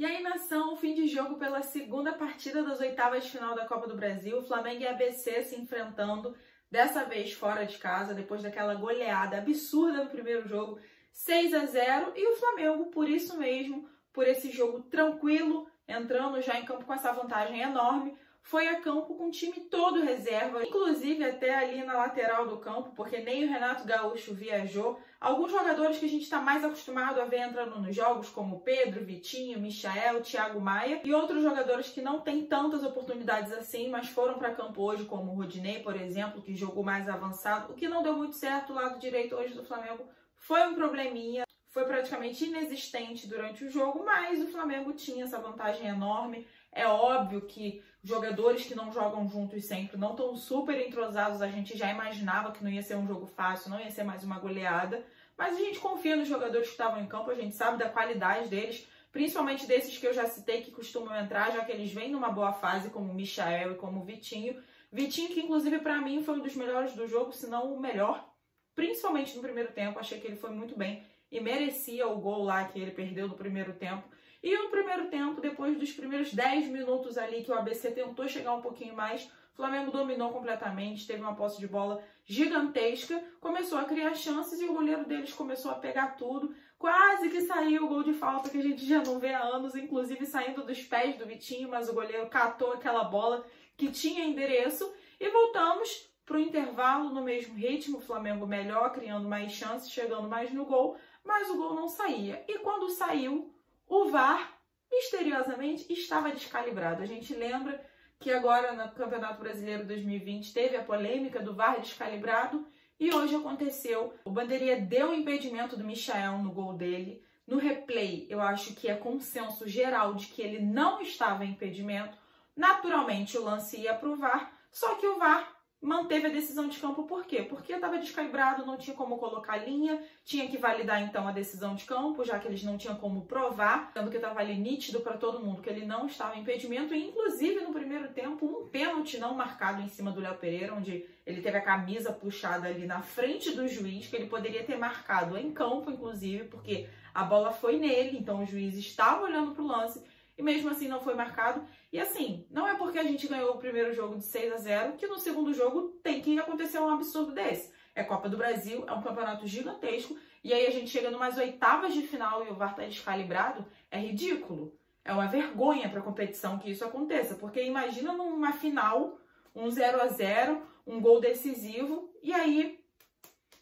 E aí, nação, fim de jogo pela segunda partida das oitavas de final da Copa do Brasil. Flamengo e ABC se enfrentando, dessa vez fora de casa, depois daquela goleada absurda no primeiro jogo, 6 a 0 E o Flamengo, por isso mesmo, por esse jogo tranquilo, entrando já em campo com essa vantagem enorme, foi a campo com o time todo reserva, inclusive até ali na lateral do campo, porque nem o Renato Gaúcho viajou. Alguns jogadores que a gente está mais acostumado a ver entrando nos jogos, como Pedro, Vitinho, Michael, Thiago Maia, e outros jogadores que não têm tantas oportunidades assim, mas foram para campo hoje, como o Rodinei, por exemplo, que jogou mais avançado, o que não deu muito certo. O lado direito hoje do Flamengo foi um probleminha foi praticamente inexistente durante o jogo, mas o Flamengo tinha essa vantagem enorme. É óbvio que jogadores que não jogam juntos sempre não estão super entrosados, a gente já imaginava que não ia ser um jogo fácil, não ia ser mais uma goleada, mas a gente confia nos jogadores que estavam em campo, a gente sabe da qualidade deles, principalmente desses que eu já citei que costumam entrar, já que eles vêm numa boa fase, como o Michael e como o Vitinho. Vitinho, que inclusive para mim foi um dos melhores do jogo, se não o melhor, principalmente no primeiro tempo, achei que ele foi muito bem e merecia o gol lá que ele perdeu no primeiro tempo. E no primeiro tempo, depois dos primeiros 10 minutos ali que o ABC tentou chegar um pouquinho mais, o Flamengo dominou completamente, teve uma posse de bola gigantesca, começou a criar chances e o goleiro deles começou a pegar tudo. Quase que saiu o gol de falta que a gente já não vê há anos, inclusive saindo dos pés do Vitinho, mas o goleiro catou aquela bola que tinha endereço e voltamos para o intervalo no mesmo ritmo, o Flamengo melhor, criando mais chances, chegando mais no gol, mas o gol não saía. E quando saiu, o VAR misteriosamente estava descalibrado. A gente lembra que agora no Campeonato Brasileiro 2020 teve a polêmica do VAR descalibrado e hoje aconteceu. O Bandeirinha deu o impedimento do Michael no gol dele. No replay, eu acho que é consenso geral de que ele não estava em impedimento. Naturalmente, o lance ia para o VAR, só que o VAR manteve a decisão de campo. Por quê? Porque estava descalibrado, não tinha como colocar linha, tinha que validar então a decisão de campo, já que eles não tinham como provar, sendo que estava ali nítido para todo mundo que ele não estava em impedimento, e inclusive no primeiro tempo um pênalti não marcado em cima do Léo Pereira, onde ele teve a camisa puxada ali na frente do juiz, que ele poderia ter marcado em campo, inclusive, porque a bola foi nele, então o juiz estava olhando para o lance e mesmo assim não foi marcado. E assim, não é porque a gente ganhou o primeiro jogo de 6 a 0 que no segundo jogo tem que acontecer um absurdo desse. É Copa do Brasil, é um campeonato gigantesco, e aí a gente chega numas oitavas de final e o VAR tá descalibrado, é ridículo. É uma vergonha para a competição que isso aconteça, porque imagina numa final, um 0 a 0 um gol decisivo, e aí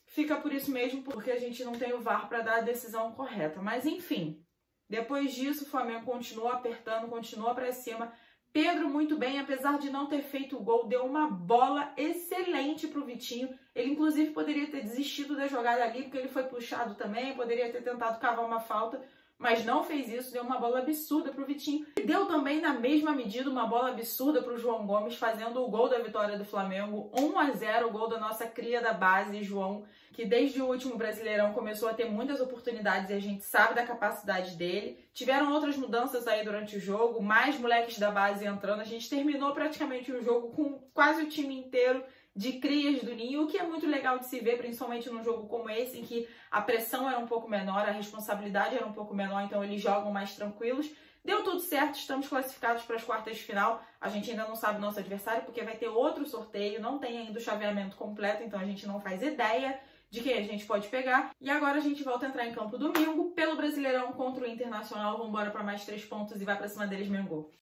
fica por isso mesmo, porque a gente não tem o VAR para dar a decisão correta. Mas enfim, depois disso, o Flamengo continuou apertando, continuou para cima. Pedro, muito bem, apesar de não ter feito o gol, deu uma bola excelente para o Vitinho. Ele, inclusive, poderia ter desistido da jogada ali, porque ele foi puxado também, poderia ter tentado cavar uma falta, mas não fez isso, deu uma bola absurda para o Vitinho. E deu também, na mesma medida, uma bola absurda para o João Gomes, fazendo o gol da vitória do Flamengo. 1 a 0 o gol da nossa cria da base, João, que desde o último Brasileirão começou a ter muitas oportunidades e a gente sabe da capacidade dele. Tiveram outras mudanças aí durante o jogo, mais moleques da base entrando. A gente terminou praticamente o jogo com quase o time inteiro de crias do ninho, o que é muito legal de se ver, principalmente num jogo como esse, em que a pressão era um pouco menor, a responsabilidade era um pouco menor, então eles jogam mais tranquilos. Deu tudo certo, estamos classificados para as quartas de final. A gente ainda não sabe nosso adversário, porque vai ter outro sorteio, não tem ainda o chaveamento completo, então a gente não faz ideia de quem a gente pode pegar. E agora a gente volta a entrar em campo domingo pelo Brasileirão contra o Internacional. Vamos embora para mais três pontos e vai para cima deles, Mengô.